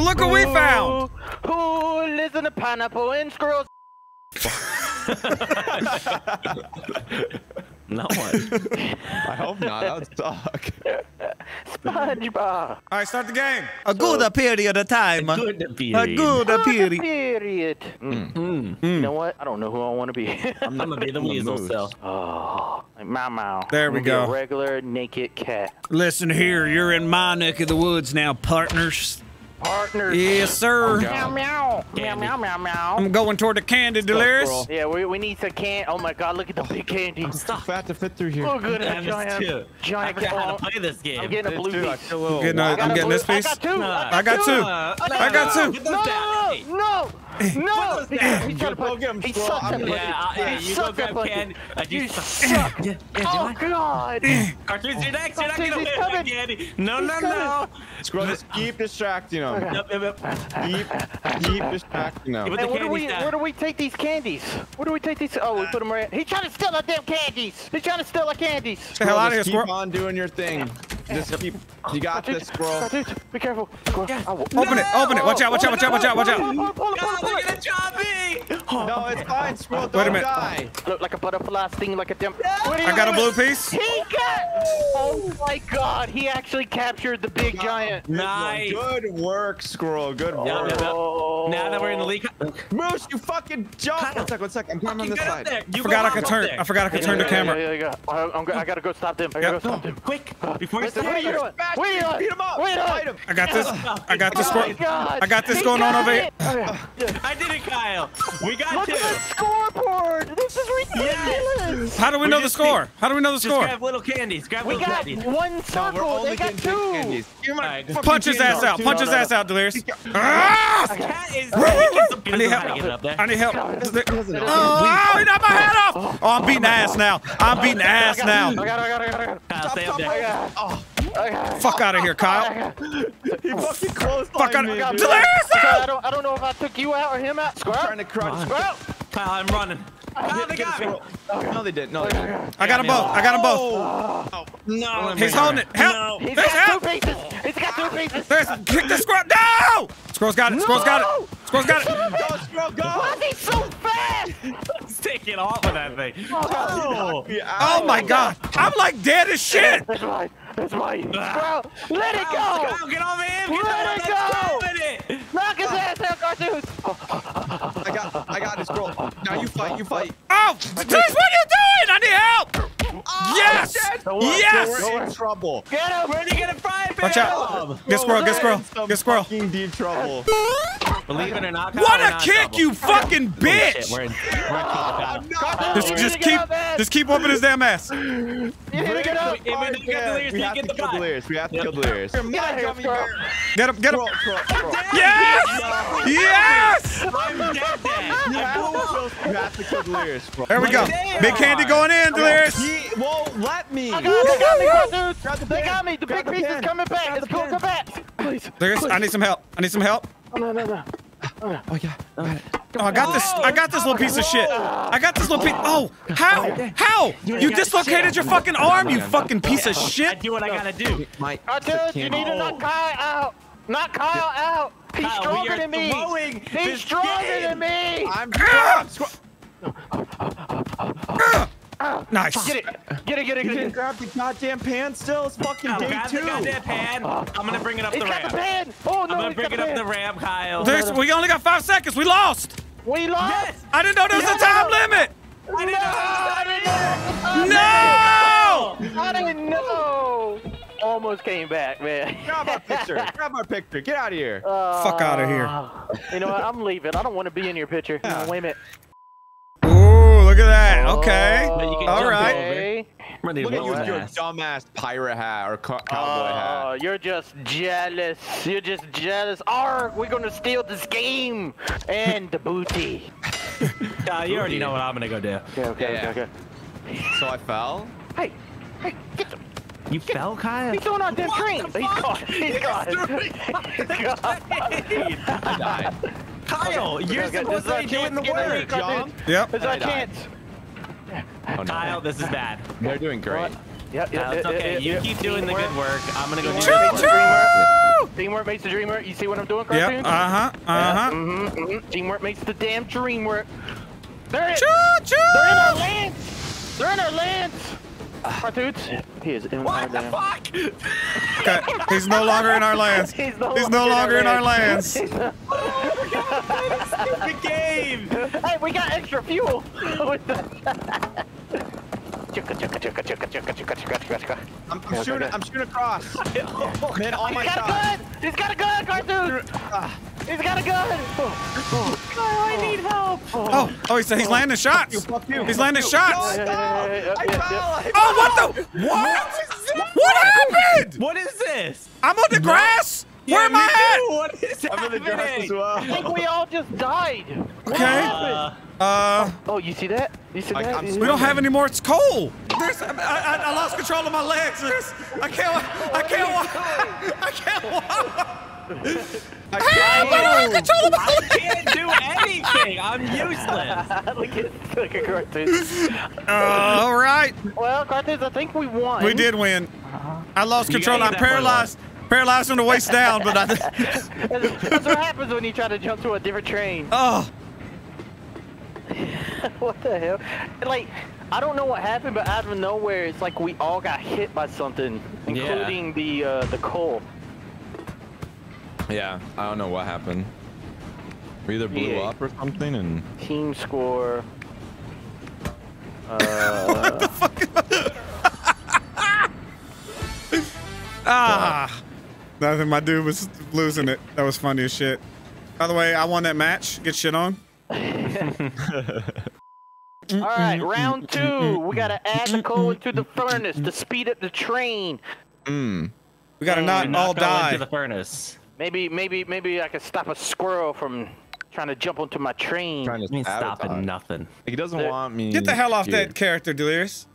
Look what we found. Who, who lives in a pineapple and squirrels? No one. I hope not. That would suck. SpongeBob. All right, start the game. A good period of time. Good A period. good period. Period. Mm. Mm. You know what? I don't know who I want to be. I'm gonna be the I'm a weasel moose. still. oh, like Mau Mau. There we I'm gonna be go. A regular naked cat. Listen here, you're in my neck of the woods now, partners. Partners. Yes, sir. Meow meow. Meow Candy. meow meow meow. I'm going toward the candy, Delirious. Yeah, we, we need some can. Oh my God! Look at the big candy. I'm stuck. Fat to fit through here. Oh, good. I Giant, too. I giant. forgot how oh, to play this game. I'm getting a blue too. I piece. feel a little Getting a- wild. I I'm getting blue- this piece. I got two. Nah. I got two. Uh, I got two. Get No, those down. Hey. no, no, no. He's trying to Go put. get him, He squirrel. sucks I'm at gonna- punching. Yeah, uh, yeah, He you go sucks at grab punching. candy. Uh, You you suck. Yeah, yeah, do Oh God. Cartoons, you're next. You're not gonna win candy. No, no, no. Squirrel, just keep distracting him. Yep, yep, yep. Keep, keep distracting him. Hey, where do we down. where do we take these candies? Where do we take these? Oh, we put them right. He's trying to steal our damn candies. He's trying to steal our candies. the hell out of here, just keep squirrel. on doing your thing. Just keep. You got this, squirrel. Cartoons, be careful. Squirrel. Yeah. Oh, Open it, open it. Watch out, watch out, watch out, watch out, watch out. God, look at it drop me. No, it's fine, squirrel. Wait a Don't minute. die. Look like a butterfly, sting like a damn. What are you I got a blue piece. He got. Oh my God! He actually captured the big giant. Nice. Good work, squirrel. Good Yep, work. yep, yep. Oh. Now that we're in the league, Moose, you fucking jump. Kyle, One sec, one sec. I'm coming on this side. You I forgot I could turn. there. I forgot I could turn the camera. Yeah, yeah, yeah. I, I'm, go- I gotta go stop them. I gotta Yep. go stop them. Quick, before you Listen, start. what are you doing? Smash What are you him, doing? Beat him up. What are you Fight doing? him. I got this. I got this. Oh squirrel. my God! I got this going on over here. Oh, I did it, Kyle. We got Look two. at the scoreboard. This is ridiculous. How do we We know the just score? How do we know the Just score? grab little candies. Grab We little got candies. one No, we're circle. only They got getting big two. candies. Give me my Alright. fucking Punch his ass out. too. Punch his ass out, Delirious. Ah! Cat is. I need help. Get up there. I need help. Oh, he knocked my head off. Oh, I'm beating ass now. I'm beating ass I now. got it. I got it. I got it. I got it. Kyle, stay up Stop, there. stop. Oh, I got it. Fuck out of here, Kyle. I got it. he fucking closed Fuck out of dude. Delirious. I don't. I don't know if I took you out or him out. I'm trying to crush. Squirrel. Kyle, I'm running. Kyle, they got me. No, they didn't. No, they didn't. I got them both. I got them both. Oh, No. He's holding it. Help. No. He's There's got help. two pieces. He's got two pieces. There's kick the squirrel. No. Squirrel's got it. Squirrel's got it. Squirrel's got it. go, squirrel, go. Why is he so fast? He's taking off with that thing. Oh. Oh my god. I'm like dead as shit. That's mine. That's mine. Let it go. Get off of him. Get Let it go. It. Knock his ass out, cartoons. I got, I got it, squirrel. Now you fight, you fight. Oh, Delirious, what are you doing? I need help. Oh, yes. Yes. We're in trouble. Get him. Where'd you get a frying pan? Watch out. Get squirrel. Get squirrel. Get squirrel. Fucking deep trouble. Believe it or not, Kyle, What a not kick, trouble. you fucking Shit, bitch. we're in, we're in trouble, Kyle. Cartoons, Just, just keep, get up, man. just keep whooping his damn ass. You need to get up. If we don't get Delirious, we have to kill pie. Delirious. We have to kill Delirious. Get out of here, Squirrel. Get him, get him. Squirrel, squirrel, squirrel. Yes! Yes! I'm dead dead. You have to kill- you have to kill Delirious. squirrel. There we go. Damn. Big candy going in, Delirious. He won't let me. I got, they got me, cartoons. Grab the They got me. The Grab big the piece is coming back. Grab It's the going to pen. come back. Please. Delirious, I need some help. I need some help. Oh, no, no, no. Oh, oh yeah. I got it. Oh, I got this. Oh, I got this little piece of shit. I got this little piece. Oh, how? How? You dislocated your fucking arm, you fucking piece of shit. I do what I gotta do. My Cartoons, you need to knock Kyle out. Knock Kyle out. He's Kyle, we stronger than me. He's stronger game. than me. I'm Ah! Squirrel. Nice. Get it. Get it, get it, You get didn't it. grab the goddamn pan still. It's fucking Kyle, day grab the two. goddamn pan. I'm gonna bring it up He's the got the ramp. pan. Oh, I'm gonna bring it the up the ramp, Kyle. Delirious, we only got five seconds. We lost. We lost. Yes. I didn't know there was a time limit. I didn't I didn't know. No! I didn't know. Almost came back, man. Grab my picture. Grab my picture. Get out of here. Fuck out of here. Uh, You know what? I'm leaving. I don't want to be in your picture. Yeah. Wait a minute. Ooh, look at that. Okay. But you can All jump right. Okay. I'm Look at you with your dumbass pirate hat or co cowboy uh, hat. You're just jealous. You're just jealous. Arg, we're gonna steal this game and the booty. Kyle, you already know what I'm gonna go do. Okay, okay, Yeah. okay, okay. So I fell. Hey, hey, get some. You fell, Kyle? He's throwing out them What creams. the He's fuck? gone. He's gone. He's gone. I died. Kyle, you're Okay, supposed to be doing the work. ready, Yep. This is our I chance. Oh, no. Kyle, this is bad. They're doing great. Yeah, yeah, Kyle, it's yeah, okay. yeah, You yeah. keep doing the good work. I'm gonna go do Teamwork. the work. Teamwork. Teamwork makes the dream work. You see what I'm doing, Yep. cartoons? Uh huh. Uh huh. hmm hmm Teamwork makes the damn dream work. They're in, choo, choo. They're in our lands! They're in our lands! Uh, He is in what our lands. What the fuck? okay, he's no longer in our lands. He's no, he's no longer in our lands. In oh, we're gonna play stupid game! Hey, we got extra fuel! I'm, I'm shooting. I'm shooting across. Man, all He's got a gun. He's got a gun, Cartoon. Ah. He's got a gun! Kyle, I need help. Oh, oh, he's, he's landing shots. Fuck you. He's landing shots. no, yeah, I yeah, yeah. fell. Oh, what the? What? What happened? What is this? I'm on the grass. Where am I What is I'm in the grass as happening? I think we all just died. Okay. happened? Uh. Uh, Oh, you see that? You see I- that? I'm we don't have any more. It's cold. There's, I, I, I lost control of my legs. There's, I can't. I can't walk. I can't walk. Help! I lost control of my I can't do anything. I'm useless. look at look at cartoons. All right, well, cartoons, I think we won. we did win. I lost You control. I'm paralyzed. Paralyzed from the waist down, but I. That's, that's what happens when you try to jump to a different train. Oh, what the hell? Like, I don't know what happened, but out of nowhere, it's like we all got hit by something, Yeah. including the uh, the coal. Yeah, I don't know what happened. We either blew Yeah. up or something, and Team score. Uh, ah. Nothing. My dude was losing it. That was funny as shit. By the way, I won that match. Get shit on. all right, round two. We gotta add the coal into the furnace to speed up the train. mm, We gotta Mm, not Not all go die. into the furnace. Maybe, maybe, maybe I could stop a squirrel from trying to jump onto my train. trying I to mean, stopping sabotage. nothing. He doesn't There- want me. Get the hell off here. that character, Delirious.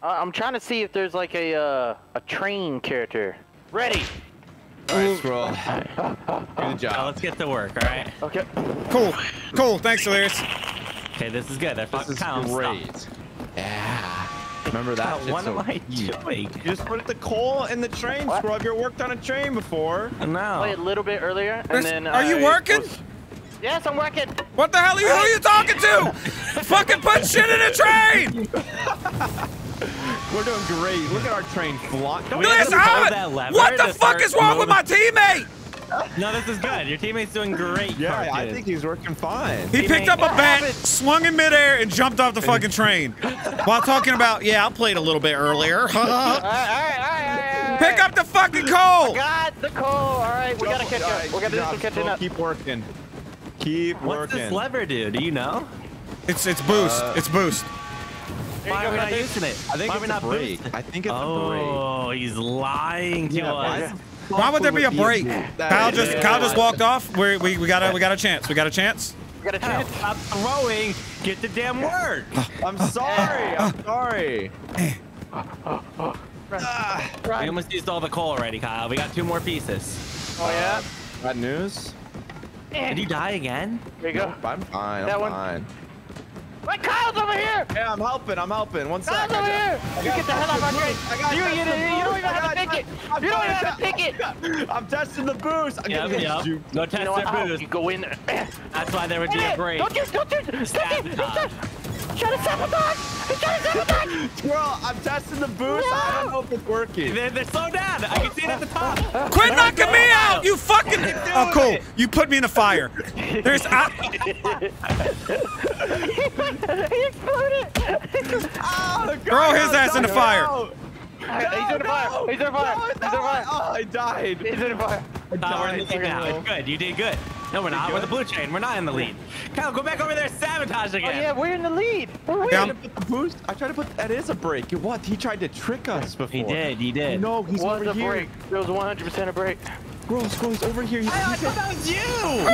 Uh, I'm trying to see if there's like a uh, a train character. Ready? All right, scroll. Good Now job. let's get to work, all right? Okay. Cool. Cool. Thanks, Delirious. Okay, this is good. They're This is kind of great. Yeah. Remember that? shit's What so am I doing? You just put the coal in the train, What? Scrub. You worked on a train before. No. Play a little bit earlier, and Chris, then. are you uh, working? was- Yes, I'm working. What the hell are you? Who are you talking to? Fucking put shit in a train. We're doing great. Look at our train fly. Don't We have Delirious, to hold how- that lever what the to fuck is wrong with my teammate? No, this is good. Your teammate's doing great. Yeah, I think he's working fine. He picked up a bat, swung in midair, and jumped off the fucking train while talking about, yeah, I played a little bit earlier. All right, all right, all right, all right. Pick up the fucking coal. Got the coal. All right, we gotta catch All up. We gotta good do some catching up. Keep working. Keep What's working. this lever do? Do you know? It's it's boost. Uh, it's boost. Why go, are we not using it? I think Why it's we a break. boosting? I think it's a Oh, he's lying to Yeah, why us. Is- Why would there be a break? Kyle just Kyle just walked off. We we we got a we got a chance. We got a chance. We got a chance. Stop throwing. Get the damn word. Uh, uh, uh, I'm sorry. Eh. I'm sorry. We almost used all the coal already, Kyle. We got two more pieces. Oh yeah. Bad news? Did you die again? There you go. I'm fine. That I'm one- fine. Wait, Kyle's over here! Yeah, I'm helping, I'm helping. One Kyle's sec. over here! You get the hell out of my face! You, you, you don't even have to pick it! You don't even have to pick it! I'm testing the boost! Yep, yep. No test you know their oh, boost. You go in there. That's why they were doing great. Don't do it! Don't do it! Stop it! Shut it, sabotage! Squirrel, I'm testing the boost. I don't know if it's working. They're, they're slowed down. I can see it at the top. Quit knocking me out, you fucking. Oh, cool. it. You put me in the fire. There's. I, he exploded. Oh, Throw God, his ass in the no, fire. no. He's in the fire. He's in the fire. No, He's in the no, fire. Oh, I died. He's in the fire. I Kyle, we're in the died. lead now. Okay. It's good. You did good. No, we're not. We're the blue chain. We're not in the lead. Kyle, go back over there. Sabotage again. Oh again. yeah, we're in the lead. We're Yeah, winning. I'm- Put the boost. I tried to put. That is a break. What? He tried to trick us before. He did. He did. No, he's was over a here. break. It was 100% a break. Scroll, scroll. He's over here. He's, I, I thought that was you. No!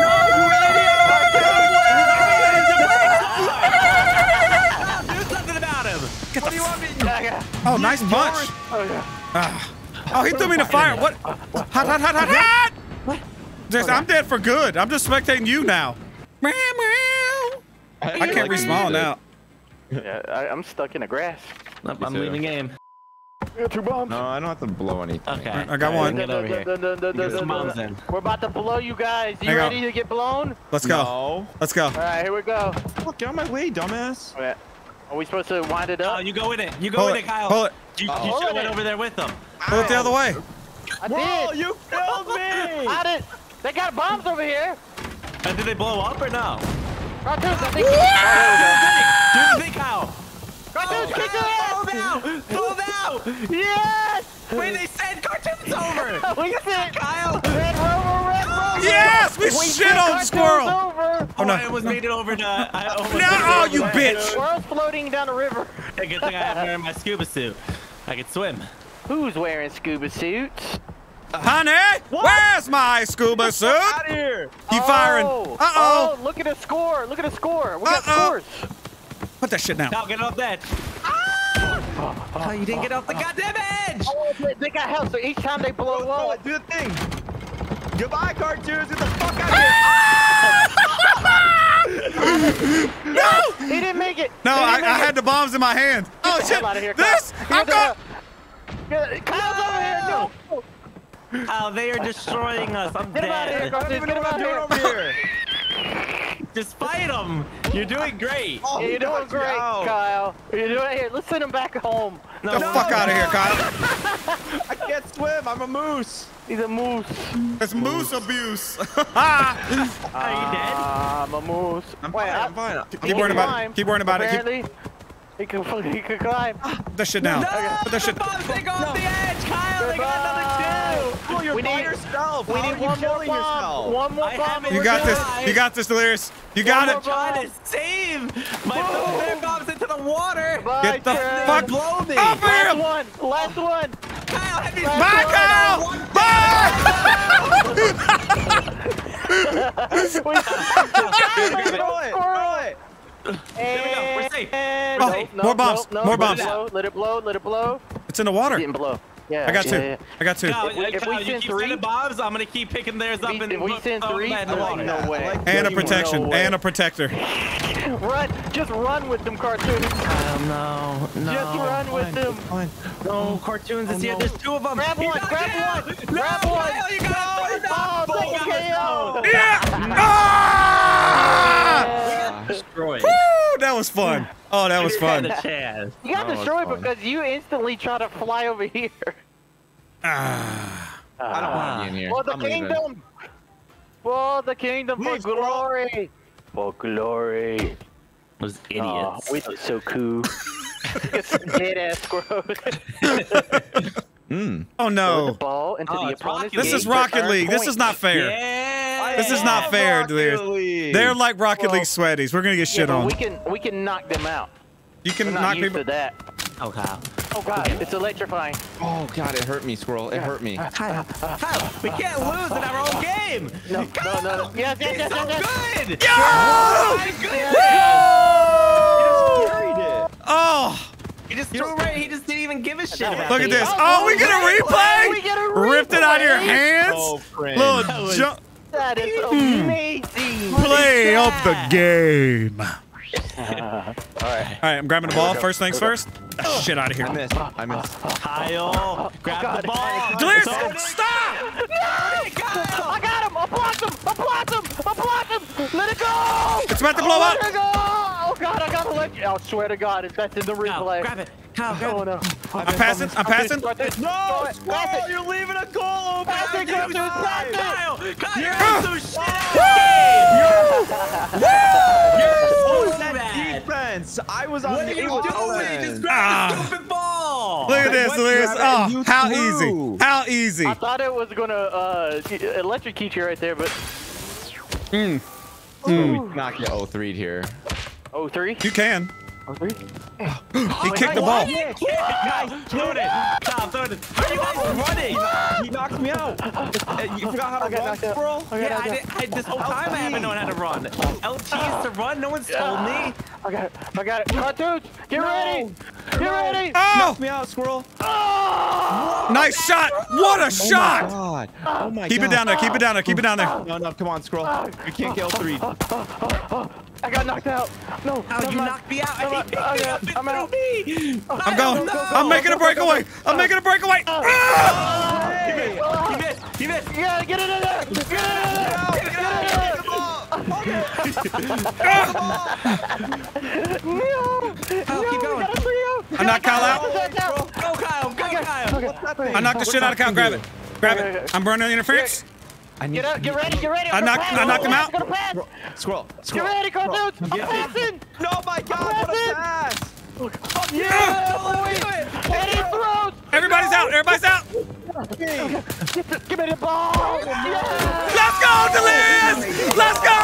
Do something about him. what do you want me? Yeah, yeah. oh, nice punch. Oh yeah. Ah. Oh, he threw me in the fire. What? Hot, hot, hot, hot, hot. What? Just, I'm dead for good. I'm just spectating you now. Meow, meow. I can't like respawn now. Yeah, I, I'm stuck in the grass. Nope, I'm too. leaving game. We got two bombs. No, I don't have to blow anything. Okay. I got one. Get over here. Get some bombs in. We're about to blow you guys. You Hang on. ready to get blown? Let's go. No. Let's go. All right, here we go. Fuck, get out my way, dumbass. Okay. Are we supposed to wind it Oh, up? you go in it. You go Pull in it. it, Kyle. Pull it. You, you Pull should have it. went over there with them. Pull it the other way. I Whoa, did. you killed me! I did. They got bombs over here. Uh, did they blow up or no? Cartoons, I think. Do the thing, Kyle. Cartoons, kick your Blow ass. now! Blow now! Yes. Wait, they said cartoons over! We said Kyle! Red Rover, Red Rover. Yes, we shit on cartoons Squirrel. Over. Oh, no. I almost made it over to. I almost No, it oh, over you to- bitch. Squirrel's floating down the river. Hey, good thing I have wearing my scuba suit. I can swim. Who's wearing scuba suits? Honey, where's my scuba suit? Out of here! Keep firing. Oh, Uh-oh. Oh, look at the score. Look at the score. We got Uh-oh. scores. Put that shit down. Now get off that. Ah! Oh, you didn't get off the goddamn edge! Oh, they- they got health, so each time they blow Go, up. do the thing! Goodbye, cartoons! Get the fuck out of here! No! He didn't make it. No, He I, didn't make I it. had the bombs in my hand. Oh shit! out of here, This, I've got. going. the hell- Get- Kyle's over here. No. Oh, they are destroying us. I'm Get him out of here, dead. I don't Get him out I'm doing of over here. here! Just fight them. You're doing great. Oh, Yeah, you're doing great, out. Kyle. You're doing here. Let's send him back home. No, The no, fuck out of here, Kyle. I can't swim, I'm a moose! He's a moose. It's moose abuse. Are you dead? Ah, I'm a moose. I'm Wait, fine, I- I'm fine. Keep worrying about it. Keep worrying about it. Keep- Apparently, he can he can climb. Ah, Put that shit down. Put that shit. They go off the edge, Kyle. They got another two. Oh, you're We by need- yourself! We How need are you one more bomb. yourself? One more bomb. You we're got this. You got this, Delirious. You got One it. more bomb. Trying to save my their bombs into the water. Bye, Get the Chad. fuck Blow me. up Last here. one. Last oh. one. Kyle, have you Bye, Kyle. Bye. Throw it! Throw it! There we go. We're safe. Eh, and Oh, no, no, more bombs, no, no, more let it bombs. blow, Let it blow. Let it blow. It's in the water. Didn't blow. Yeah. I got yeah, two. yeah. I got two. Kyle, If we- if Kyle, we you send keep three- bombs, I'm gonna keep picking theirs up we- and if we put- send throw them three, back in the water. no way. like And a protection. No. And a protector. Run. Just run with them cartoons. Oh, no, no. Just run with them. Fine. No, oh, cartoons is oh, here. no. There's two of them. Grab He one, knocked grab it out. one, No, grab one. Kyle, you got it. Oh, Both take a of us. KO. Yeah. Ah! Destroyed. Woo, that was fun. Oh, that was fun. Had a chance. You got That destroyed because you instantly try to fly over here. Ah. I don't want to be in here. For the I'm leaving. kingdom. For the kingdom. For glory. For glory. Those Aw, idiots. we did so cool. Dead ass squirrel. Mm. Oh The no. ball into Oh, the opponent's This is Rocket earn League. This is not fair. Yeah. This is not fair, Rocket League. They're like Rocket Well- League sweaties. We're gonna get shit but on. we can we can knock them out. You We're can not knock used people. to that. Oh, god. Oh god, it's electrifying. Oh god, it hurt me, squirrel. It hurt me. Kyle, Kyle, we can't lose in our own game. No, no, no, no. Yes, yes, He's yes, so yes, yes. good. Yo! Oh, my goodness. You carried it. Oh, He just threw it right. He just didn't even give a shit about look at this. Oh, Oh, we get a replay. We get a Ripped it out of your hands. Oh, friend. Little That was- jump. That is Hmm. amazing. Play up the that? game. All right. All right, I'm grabbing the ball. First things first. Ah, Shit out of here. I missed. I missed. Kyle, grab God. the ball. Delirious, It's over. stop! I got him! I blocked him! I blocked him! I blocked him! Let it go! It's about to blow Let up. it go! God, I got the leg. I swear to God, it's that's in the Kyle, replay. grab it. Kyle, grab Oh no. I'm passing. I'm passing. Right there. No, Pass squirrel, you're leaving a goal open. Pass it, You Cartoons, pass it. Kyle, Kyle, you're Yeah. so shit out of the game. You're so bad. defense? I was on What the are you doing? Just grab the Ah. stupid ball. Look at this, went Delirious. grab Oh, how easy. How easy. I thought it was gonna uh electrocute you right there, but Mm. We cannot get 0-3'd here. Oh three. You can. Oh three. He oh, kicked the ball. Kyle, throw it. Kyle, throw it. How are you guys running? He knocked me out. Uh, You forgot how to run, knocked out. squirrel? Yeah, I did, I, this whole time I haven't known how to run. LTs to ah. run, no one's told me. Ah. I got it. I got it. Ah, Cartoons, get ready. Get ready. Oh, Knocked me out, squirrel. nice shot. What a oh shot. My God. Oh my Keep it down there. Keep it down there. Keep it down there. No, no, come on, squirrel. We can't get 0-3'd. I got knocked out. No, Oh, never you mind. knocked me out. Never I mind. think Oh, you yeah, up and I'm out. through me. I'm going. No. I'm making a breakaway. I'm making a breakaway. Ah! You missed. You missed. You gotta get it in there. Get it in there. Get it in there. No. Kyle, keep going. Gotta free. I knocked Kyle out. Go, Kyle. Go, Kyle. I knocked the shit out of Kyle. Grab it. Grab it. I'm burning the interference. Get out. Get ready. Get ready. I I'm knocked- gonna I knocked him out. Pass. Squirrel. Get Squirrel. ready, cartoons. I'm passing. No, my God, what a pass! Yeah, boy. And he throws. Everybody's out. Everybody's out. Give me the ball. Yeah. Let's go, Deliz. Let's go.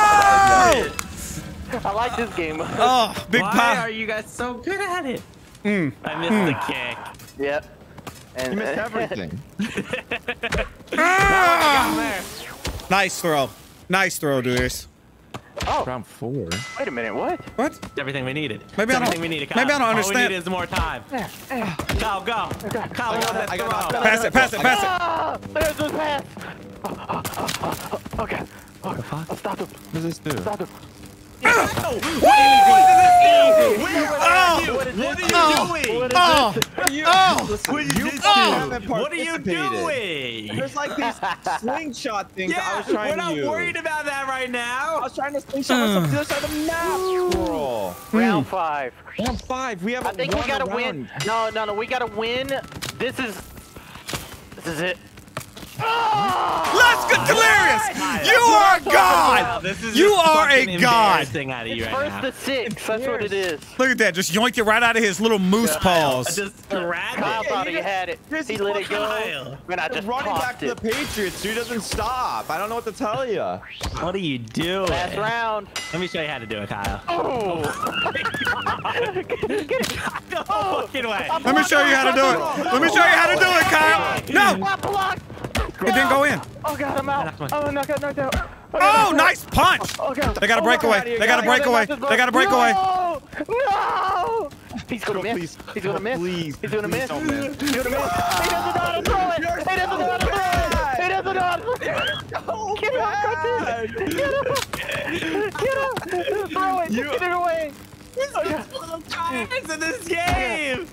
I like this game. Oh, big Why pie. are you guys so good at it? Mm. I missed the kick. Yep. And You missed everything. Ah! Nice throw. Nice throw, Deliz. Oh. Round four. Wait a minute. What? What? It's everything we needed. Maybe It's I don't- everything we needed. Kyle. maybe I don't All we need is more time. Kyle, go. Kyle, go. Let's go. Pass it. Pass it. Pass it. Ah, there's ah, ah, ah, the pass. Okay. Okay. I'll stop him. What does this do? Stop him. Oh. What are you Oh. doing? Oh. Oh. Listen, you Oh. haven't What are you doing? There's like these slingshot things I Yeah, was trying we're not worried about that right now. I was trying to slingshot myself to the other side of the map. Squirrel. Round five. Round five. We I haven't think we gotta a win. No, no, no. We gotta win. This is. This is it. Ah! Let's get Delirious. You are a God. You are a god. embarrassing out of you right first now. to six. That's what it is. Look at that. Just yoinked it right out of his little moose I paws. just grabbed Kyle it. thought you he had it. this He let it go. Kyle. And I Just just running back to the. Patriots, dude doesn't stop. I don't know what to tell you. What are you doing? Last round. Let me show you how to do it, Kyle. Oh. oh. No fucking way. Let me show you how to do it. Let me show you how to do it, Kyle. Oh. No, What block? It didn't go in. Oh god, I'm out. Oh, knocked out, knocked out. Oh, nice punch. Oh god. They got a oh, breakaway. They got a breakaway. They got a breakaway. No! No! He's gonna miss. Please. He's gonna miss. Please. He's gonna Please miss. don't miss. He's gonna miss. He doesn't know how to throw it. He doesn't know how to throw it. He doesn't know how to throw it. Get up, Cartoon. Oh, Get up. Get up. Throw it. You- Get it away. It's in this game.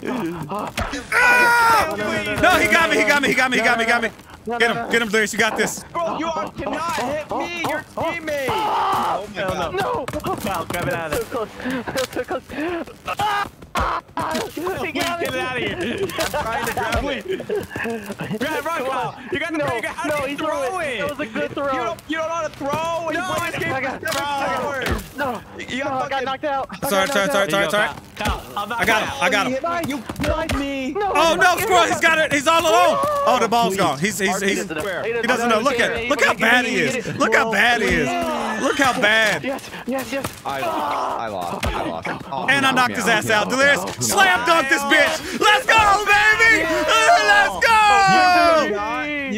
Ah! No, he got me. He got me. He got me. He got me. He got me. Get him. Get him, Delirious. You got this. Bro, you are, cannot hit me, your teammate. Oh my god. No. Kyle, grab it out of So there. close. So close. He got Get it out of here. Trying to grab it. Grab, run, Kyle. You got the No, break. How no, do you throw it. it? That was a good You throw. don't, you don't know how to throw No, you play this game I for got- seven I hours. No. You No, got I got knocked out. Sorry, sorry, sorry, sorry, sorry. Kyle. Kyle, I'll knock I got him. I got him. Nice. You killed me. No, Oh no, Get Squirrel! He's got it. He's all alone. Oh, the ball's gone. He's, he's, he's, he doesn't know. Look at it. look how bad he is. Look how bad he is. Look how bad. Yes, yes, yes. I lost. I lost. I lost. Oh, And I knocked knocked his ass out. Delirious, slam dunk this bitch. Let's go, baby. Let's go.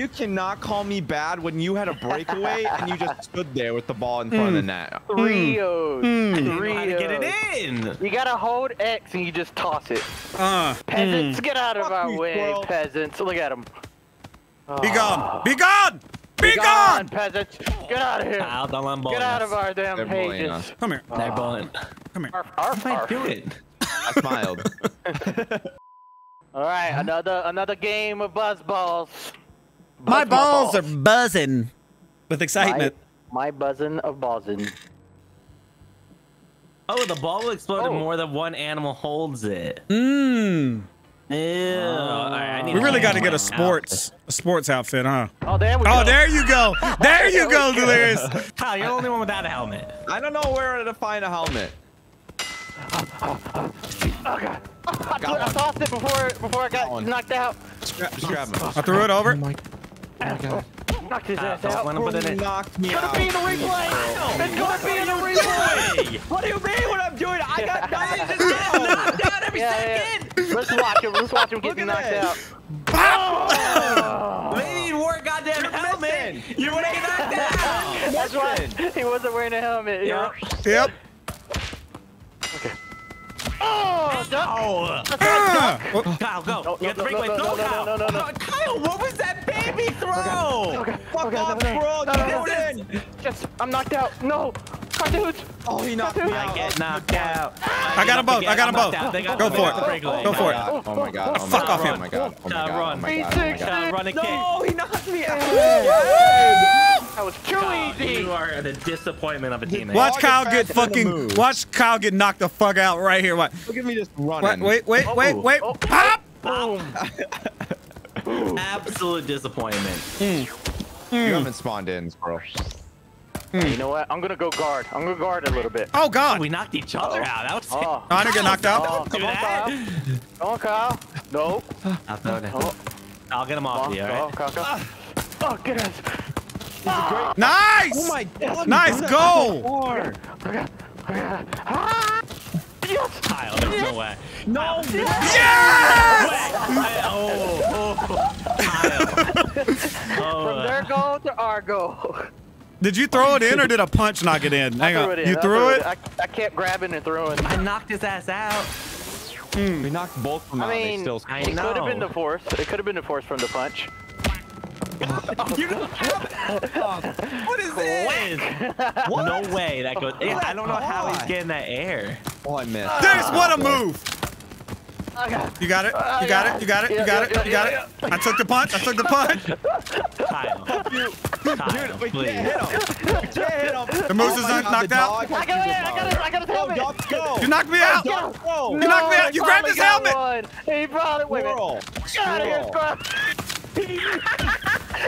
You cannot, call me bad when you had a breakaway and you just stood there with the ball in front of the net. Three mm. O's. I Three how to get it in. You gotta hold X and you just toss it. Uh, Peasants, get out of Fuck our you, way, squirrel. peasants. Look at them. be ah. gone. Be gone. Be gone. peasants. Get out of here. Kyle, don't let Get out of our damn They're pages. Come here. Ah. They're bullying. Come here. Arf, arf, What am I doing? I smiled. All right, another another game of buzz balls. My Buzz my balls are buzzing with excitement. My, my buzzing of buzzing. Oh, the ball will explode Oh. if more than one animal holds it. Mmm. Ew. All right, I We really got to get a outfit. sports a sports outfit, huh? Oh, there we oh, go. Oh, there you go. There you go, Delirious. Kyle, you're the only one without a helmet. I don't know where to find a helmet. Oh god. I, Got I tossed it before before I got one. knocked out. Just grab, just grab it. I threw it over. Oh Knocked his ass don't out. let him put it knocked me out. It's gonna be in the replay. It's gonna be in the replay. What do you mean what I'm doing? I got knocked Knocked out. out every Yeah, second! yeah. Let's watch him. Let's watch him Look getting knocked this. out. Maybe you wore a goddamn helmet! missing. You would have knocked out! That's right. He wasn't wearing a helmet. Yeah. Yep. Oh, duck. Oh! Ah. Well, Kyle, go! No, you got the no, breakaway. no, Go, no, no, Kyle! no, no, no. Oh, Kyle, what was that baby throw? Okay. Fuck okay, off, no, no, bro. no, no, Get no. in. Yes, I'm knocked out. No. Cartoons. Oh, he knocked me I out. get knocked out. I got them both. I got them both. Go for it. Go for it. Oh my god. Oh my Fuck god. off oh him. my god. Oh my Uh, god. run. Oh my god. Oh my god. Uh, run a kick. No, he knocked me out. That was too easy. You are the disappointment of a teammate. Watch Kyle get faster than the fucking. Watch Kyle get knocked the fuck out right here. What? Look at me just Wait, running. wait, wait, wait, wait. Oh. Pop! Absolute disappointment. Hmm. You hmm. haven't spawned in, bro. Hmm. You know what? I'm gonna go guard. I'm gonna guard a little bit. Oh God! We knocked each other out. That was Oh, I didn't get knocked out. oh, do come on, Kyle. that. Come on, Kyle. No. I'll throw it. Oh, I'll get him off on, you, Kyle, alright? Kyle, Kyle. Oh, get us. Nice! Oh my god. Nice goal! Four. Okay. Okay. Ah! Yes. Kyle, there's no way. No. Yes! Oh, oh, Kyle. Oh, From their goal to our goal. Did you throw it in or did a punch knock it in? Hang on. in. You I threw it? I, I kept grabbing and throwing. I knocked his ass out. Hmm. We knocked both of them I out. They mean, still. I it could have been the force. It could have been the force from the punch. You don't What is this? No way that goes. Yeah, I don't know how he's getting that air. Oh, I missed. This what a move! You got it. You got it. You got it. You got it. You got it. I took the punch. I took the punch. Kyle. Kyle, We can't hit him. We can't hit him. The moose Oh is knocked out. I got it. I got it. I got his oh, Go, helmet. go. You knocked me out. You knocked me out. You grabbed his helmet. He brought it. Wait a Squirrel. Get out of here, Squirrel.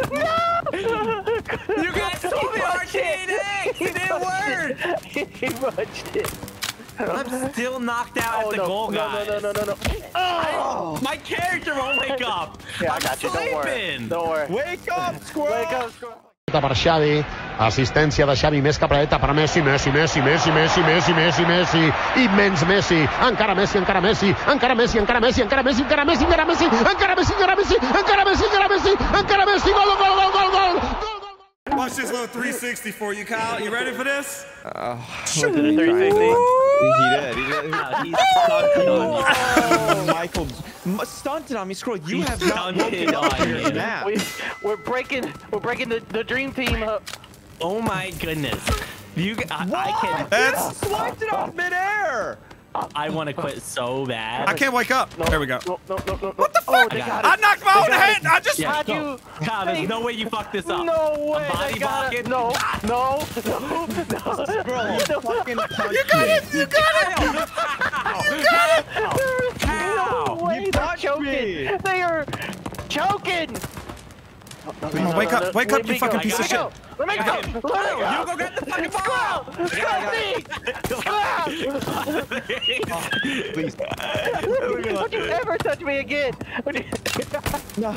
Squirrel. You guys told me arcade It didn't work. he punched it. I'm still knocked out Oh, at the no. goal, no, guys. no, no, no, no, no. Oh. My character won't wake up. Yeah, I I'm got you. Don't worry. Don't worry. Wake up, squirrel. Wake up, Squirrel. per Xavi, assistència de Xavi més capradeta per a Messi, Messi, Messi, Messi, Messi, Messi, Messi, Messi, immens Messi, encara Messi, encara Messi, encara Messi, encara Messi, encara Messi, encara Messi, encara Messi, encara Messi, encara Messi, encara Messi, encara Messi, encara Messi, gol, gol, gol, gol, gol, gol. Watch this little 360 for you, Kyle. You ready for this? To the 360. He did. He did. Wow, he's stunted on you. Oh, Michael m- stunted on me. Scroll. You He have not stunted woken on from your you. nap. We, we're breaking, we're breaking the, the dream team up. Oh my goodness. You, I, I can. That's. Swiped it off midair. I want to quit so bad. I can't wake up. There we go. No, no, no, no. What the oh, fuck? Oh, I I knocked my own head. I just. Yeah, How'd you- Kyle, there's no way you fucked this up. No way. A body they got bucket? it. No, no, no, no. Bro, he fucking punched You got me. it. You got it. How? No way. You They're choking. me. They are choking. Come on, wake up. Wake up, you fucking piece of shit. Let me go. Let me go. You go get the fucking ball. Squirrel! Squirrel! Please. Don't you ever touch me again! Would you- No.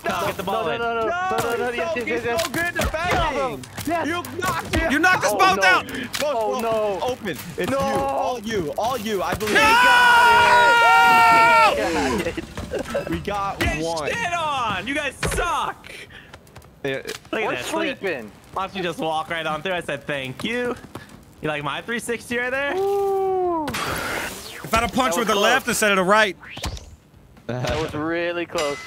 Kyle, get the ball no, in. no, no, no, no, no, no, he's yes, so, yes, he's yes, so good at defending. yes. You knocked me. You knocked us oh, oh, both no. out. Look, Oh, look, no. Open. It's No. you. All you. All you. I believe. God. We got Get one. shit on. You guys suck. Look at We're this. Look sleeping. Why don't you just walk right on through? I said thank you. You like my 360 right there? If I'd have punched with was the close. left instead of the right. That was really close.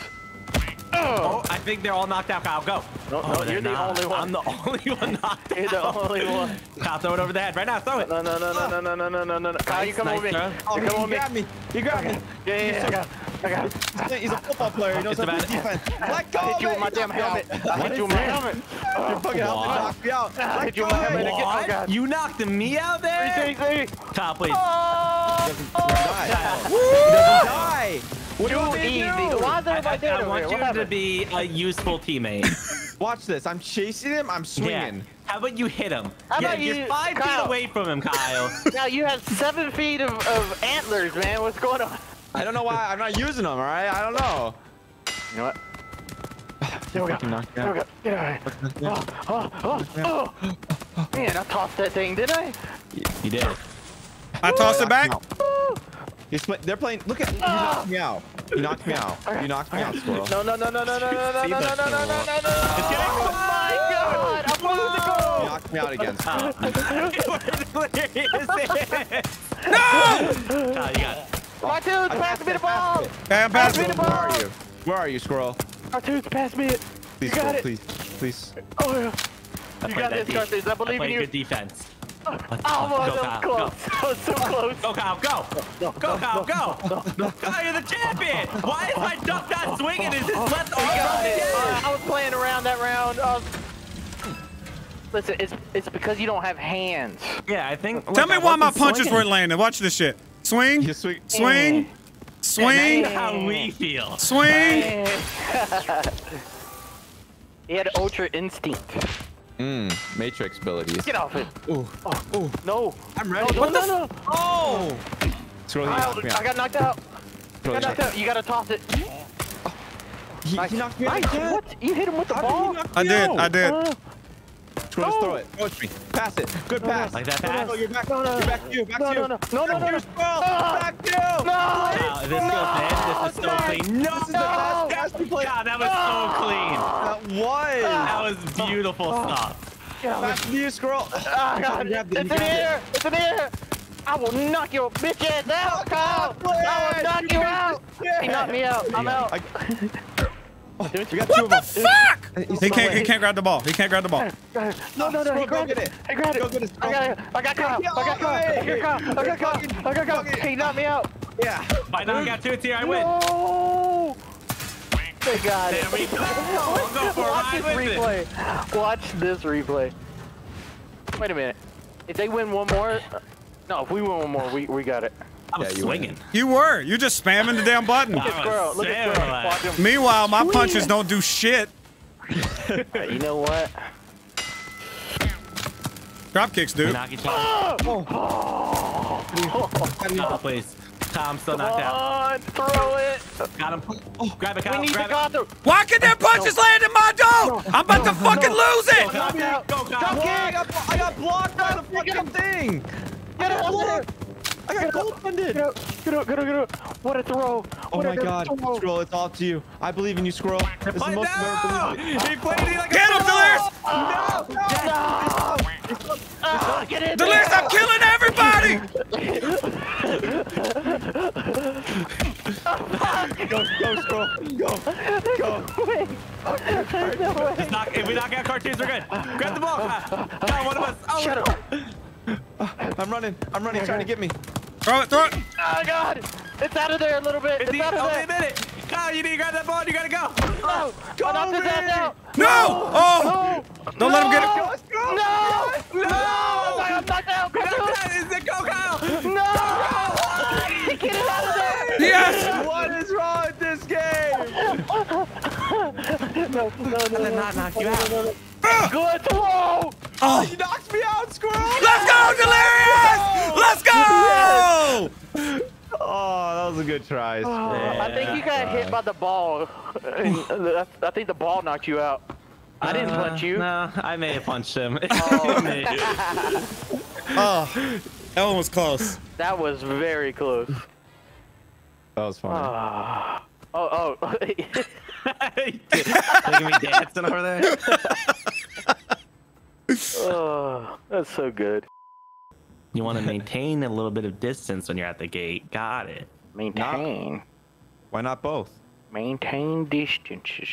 Oh, I think they're all knocked out. Kyle, go. No, Oh, no, they're you're the only one. I'm the only one knocked You're the only one. Kyle, throw it over the head right now. Throw it. No, no, no, no, no, no, no, no, no, no, no. Kyle, you Nice, come nice with me. Oh, You he come with me. grabbed me. He grabbed me. Yeah, yeah, yeah, I got, I got. He's a- football player. He knows how to play about- defense. Let go. I hit you with my You damn knocked me helmet. out. I hit you with my helmet. Your fucking helmet What? knocked me out. I Let hit you go. with my helmet again. Oh, What? God. You knocked me out there? 360. Kyle, please. Oh, oh Die. Kyle, He doesn't die. What do you too want me easy. to do? Why is I, everybody I, dead I want you What to be a useful teammate. Watch this. I'm chasing him. I'm Yeah. swinging. How about you hit him? How yeah, about you're you- five Kyle. feet away from him, Kyle. Now you have seven feet of, of antlers, man. What's going on? I don't know why. I'm not using them. All right. I don't know. You know what? There we go. Fucking knocked me There we go. Get out of here. Oh, oh, oh, oh. Man, I tossed that thing, didn't I? you did. I tossed it back. He's play- they're playing. Look at. You knocked me out. You knocked me out. You knocked me out, squirrel. No, no, no, no, no, no, no, no, See no, no, the no, no, no, no, no, no. Oh my God! I'm losing the You goal. knocked me out again. squirrel. no! Kyle, you got it. My tooth, pass me the ball. Okay, I'm Pass me passing. the Where are you? Where are you, squirrel? My tooth, pass me it. Please, You got squirrel. it. Please, please. Oh yeah. I You got this, deep. Carthage. I I believe in played you. good defense. Almost, Go, that Kyle, was close. That was so close. Go, Kyle, go! Go, Kyle, go! Kyle, you're the champion! Why is my duck not swinging? Is his left arm Got it. down? Uh, I was playing around that round. Uh, listen, it's it's because you don't have hands. Yeah, I think. Tell look, me I why my punches swinging. weren't landing. Watch this shit. Swing, You sweet. swing, swing, That's how we feel. swing. he had ultra instinct. Mmm. Matrix abilities. Get off it. Ooh. Ooh. No. I'm ready. No, no, no, no. Oh! Scroll, he I, I got knocked out. Scroll, I got knocked out. You gotta toss it. He, Nice. he knocked me out Nice. What? You hit him with the How did he ball? knock I did. out? I did. Uh, Scroll, just No. throw it. Coach me. Pass it. Good pass. Like that pass? no, you're back. No, no, You're back to you. Back No, to you. no, no. No, no, no, no. you, Scroll. Ah. Back to you. No. Wow, if this goes in, this is so clean. No! This is the last pass we played. God, that was so clean. That was. That was beautiful stuff. Back to you, Scroll. Ah, God. Grab It's in you the air. It's in the air. I will knock your bitch ass out, Kyle. I will knock you out. He knocked me out. I'm out. I- Oh, we got two of them. Fuck! He's He can't. He can't grab the ball. He can't grab the ball. No, no, no. Scroll, He go grabbed get it. it. He grabbed Go it. get it, I got it. I got Kyle. I got Kyle. I got Kyle. I got Kyle. I got Kyle. He knocked me out. Yeah. By now I got two here, I win. No. They got it. There we go. Go for Watch this with it. replay. Watch this replay. Wait a minute. If they win one more, uh, no. If we win one more, we we got it. I was Yeah, you swinging. You were. You're just spamming the damn button. Look at I Squirrel. Look at saying Squirrel. that. Watch him. Meanwhile, my punches don't do shit. You know what? Drop kicks, dude. Knock each other. Kyle, please. Kyle, I'm still knocked out. Come on, throw it. Got him. Oh, grab it, We Kyle. need to Grab go it. through. Why can their punches land in my dome? I'm about to fucking lose it. Knocked out. Go, Kyle. Go I got, I got blocked by the fucking thing. Get out of there. I got. Get out. Get out. Get out. Get out. What a throw. Oh What a my god, throw. Scroll, it's all to you. I believe in you, Squirrel. This is the most now! believed. He played me like Get a him, Delirious. Ah, get in Delirious. I'm killing everybody. Go, go, Scroll. Go. Go. No way. Just knock, if we knock out cartoons, we're good. Grab the ball. Kyle, one of us. Oh, Shut up. I'm running. I'm running. Trying to get me. Throw it. Throw it. Oh god. It's out of there a little bit. It's It's out of only there. a minute. Kyle, you need to grab that ball and you gotta go. No. I knocked his ass out. No. Oh. No. Don't no. let him get it. No. No. No. no. I'm knocked out. We Come got on. it go, Kyle? No! Get it out of there! Yes. What is wrong with this game? No, no, no, no. not knock you out. Good throw! Oh. He knocked me out, Squirrel. Let's go, Delirious. Let's go. Oh, that was a good try. I think you got hit by the ball. I I think the ball knocked you out. I didn't punch you. No, I may have punched him. Oh. That one was close. That was very close. That was funny. Ah. Oh, oh. Look at me dancing over there. Oh, that's so good. You want to maintain a little bit of distance when you're at the gate. Got it. Maintain. Why not both? Maintain distances.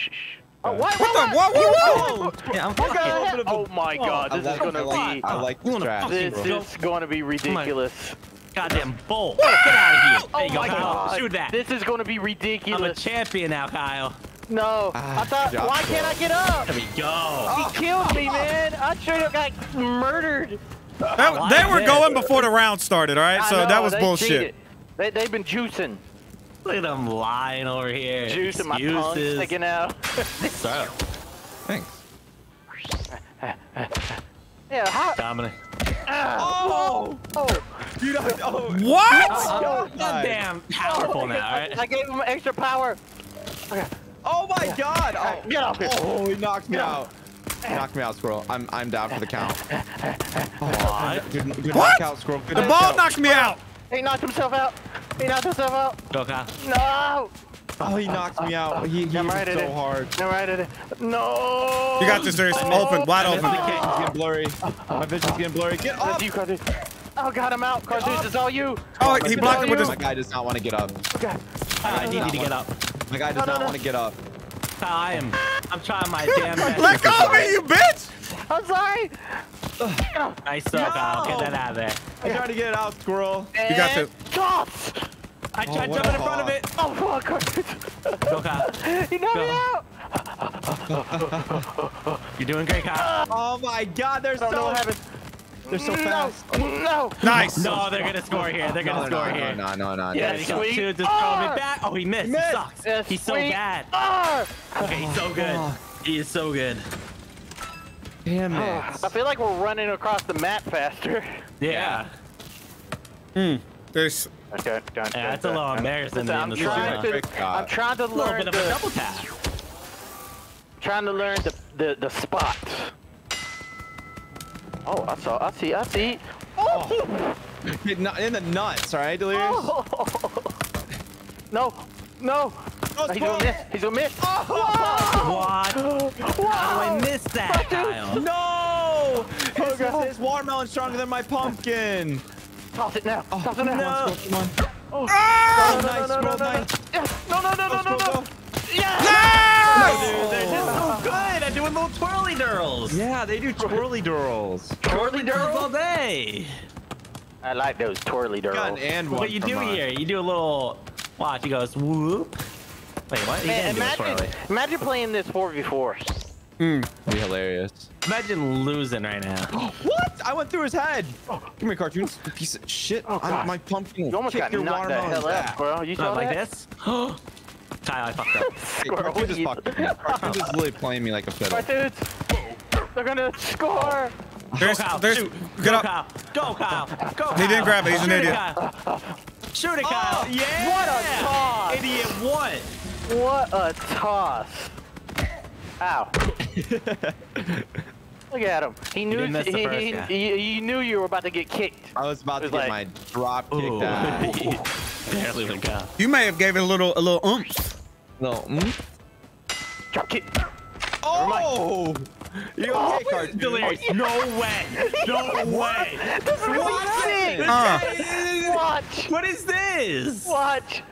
Oh, Uh, what? What the? What? What? what? Yeah, I'm What the fucking. heck? Oh my god, I this is gonna I be. I like You this strat. This go. is going to be ridiculous. Goddamn bull. Get out of here. There Oh you go, my Kyle. god. Shoot that. This is going to be ridiculous. I'm a champion now, Kyle. No, Ah, I thought, good job, why can't I get up? There we go. He killed me, man. I straight up got murdered. That- they were going before the round started. All right, I so know, that was they bullshit. cheated. They, they've been juicing. Look at them lying over here. Juicing my tongue sticking out. So, Thanks. yeah, how? Dominic. Oh! Oh, You know, oh, What? God. Goddamn powerful now, I, right? I gave him extra power. Oh my god! Oh, Get off here. oh, he knocked me Get out. He knocked me out, Squirrel. I'm I'm down for the count. What? Good, good What? knockout, Squirrel. Good The ball knockout. knocked me out. He knocked himself out. He knocked himself out. Go, No. Oh, he knocked me out. He, he I'm right so it. hard. No, right at it. No. You got this, Darius. Open, oh. wide My open. vision's getting blurry. My vision's getting blurry. Get up! That's you, Carduce. Oh, got him out. Carduce, it's all you. Oh, he blocked it with his. My guy does not want to get up. Okay. Kyle, I need you to get up. My guy does No, no, not no. want to get up. I am. I'm trying my damn best. Let go of me, you bitch. I'm sorry. Nice throw, Kyle. Get that out of there. I tried to get it out, squirrel. You got to. And Toss! I tried what jumping in front of it. Oh, fuck. Cartoons. Go, Kyle. He knocked me out. You're doing great, Kyle. Oh my god, they're I don't know so what happened. They're so no, fast. No. Nice. No, they're gonna score here. They're gonna No, score no, here. no, no, no, no. Yeah, There you go. sweet. Just throw me Ah! back. Oh, he missed. He, missed. sucks. Yes, He's so bad. Ah! Okay, he's so good. He is so good. Damn it. I feel like we're running across the map faster. Yeah. Hmm. There's. Okay, done. Yeah, that's a little embarrassing I'm in the trying to, I'm trying to A little learn bit of a the, double tap. trying to learn the, the, the spots. Oh, I saw, I see, I see. Oh! Get In the nuts, right, Delirious? Oh. No, no. Oh, He's gonna miss. He's gonna miss. Oh. What? How I miss that, Kyle? No! Oh, his, God. his watermelon's stronger than my pumpkin. Toss it now. Toss it now. No. Come on. Oh, Oh, no, nice, no, no, squirrel, no, no. nice. Yes. No, no, no, no, no, Go, no. go. Yes. Dude, they're just so oh. good at doing little twirly dirls. Yeah, they do twirly dirls. Twirly dirls all day. I like those twirly Got dirls. and one What you do mine. here? You do a little. Watch. He goes whoop. Wait, what? Man, didn't do a imagine, imagine playing this 4v4. Hmm. Be hilarious. Imagine losing right now. What? I went through his head. Come here, Cartoonz. You Piece of shit. Oh, I'm- my pumpkin. You almost kick got your knocked the hell out, bro. You saw Not like that? this. Kyle, I fucked up. Hey, Squirrel, cartoon just fucked with me. Just literally playing me like a fiddle. Cartoonz. They're gonna score. There's. Go, Kyle. There's. Shoot. Get Go, up. Kyle. Go, Kyle. Go, Kyle. He didn't grab it. He's an Shoot idiot. Kyle. Shoot it, Kyle. Oh, yeah. What a toss. Idiot what? What a toss. Ow. Look at him. He knew didn't miss the he, he, he, he knew you were about to get kicked. I was about to It get was my drop kicked out. Barely even go. You may have gave it a little a little oomph. No. mm? Drop kick. Oh! You okay, cartoon? Delirious. No way. No way. This is gonna. Uh, Watch. What is this? Watch.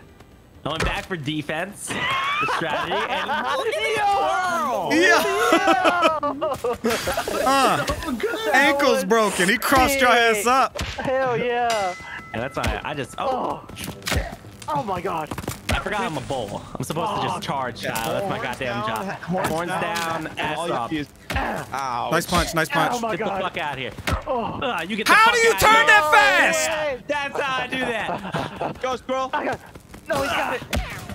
I went back for defense, the strategy, and Yo. yeah. Uh, ankles broken. He crossed your ass up. Hell yeah. And that's why I just oh, Oh. Oh my god. I forgot I'm a bull. I'm supposed to just charge, Kyle. That's my goddamn job. Horns down, ass up. Ow. Nice punch. Nice Oh punch. my Get the fuck out of here. Oh. Ah, you get the How fuck do you turn that fast? Yeah, that's how I do that. Go, squirrel. I got. No, he's got it.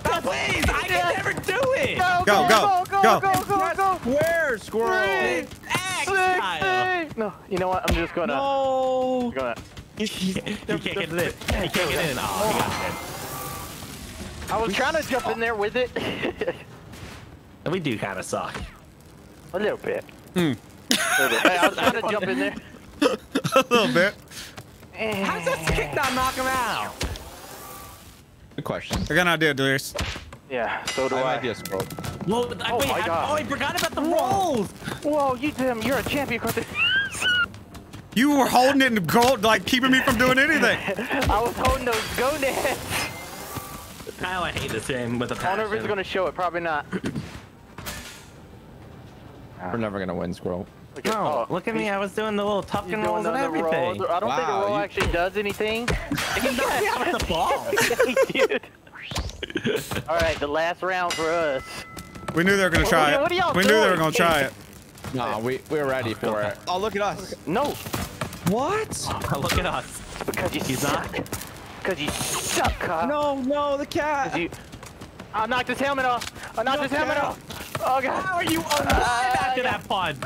Oh, please, I can never do it. Go, Go, go, go, go, go. go, go, go. Where, squirrel? Three. X, Six, Kyle. No, you know what? I'm just gonna. No. Gonna. He can't get in. He can't get in. Oh, he got in. I was trying to jump in there with it. We do kind of suck. A little bit. Hmm. A little bit. Hey, I was trying to jump in there. a little bit. Eh. How's that kick not knock him out? Good question. I got an idea, Delirious. Yeah, so do I have I. an idea, squirrel. Well, I, Oh wait, my I, God. oh, I forgot about the rolls. Whoa, you damn, you're a champion. Cartoon. You were holding it in gold, like keeping me from doing anything. I was holding those gonads. Kyle, I hate this game with a I passion. wonder if it's gonna show it. Probably not. We're never gonna win, squirrel. Look at, No, oh, look at me. I was doing the little tuck and doing rolls and everything. rolls. I don't think a Wow, roll you- actually does anything. He yeah. with the ball. Dude. All right, the last round for us. We knew they were gonna try What are y'all it. We knew they were gonna try it. No, we we're ready for it. Oh, look at us. No, What? Oh, look at us. because you He's suck. not. Because you suck, Kyle. No, no, the cat! you. I knocked his helmet off. I knocked his helmet off. Oh god. How are you alive after that punch?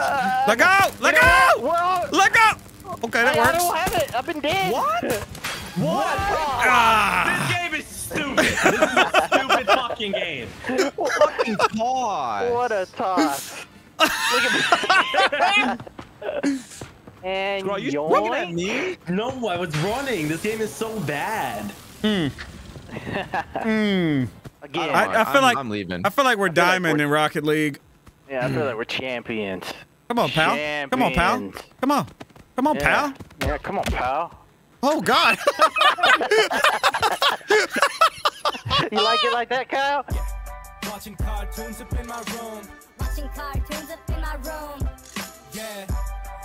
Let go! Let You know what? go! We're all. Let go! Okay, that I, I don't works. have it. I've been dead. What? What? Ah, This game is stupid. This is a stupid fucking game. Fucking pause. What a toss. Look at me. and Bro, you yoink. looking at me? No, I was running. This game is so bad. hmm. Hmm. Again. I- I feel I'm- like- I'm leaving. I feel like we're feel like diamond we're- in Rocket League. yeah, I feel like we're champions. Come on, pal. Come on, pal. Come on. Come on, Yeah. pal. Yeah, come on, pal. Oh God. You like it like that, Kyle? Watching cartoons up in my room. Watching cartoons up in my room. Yeah.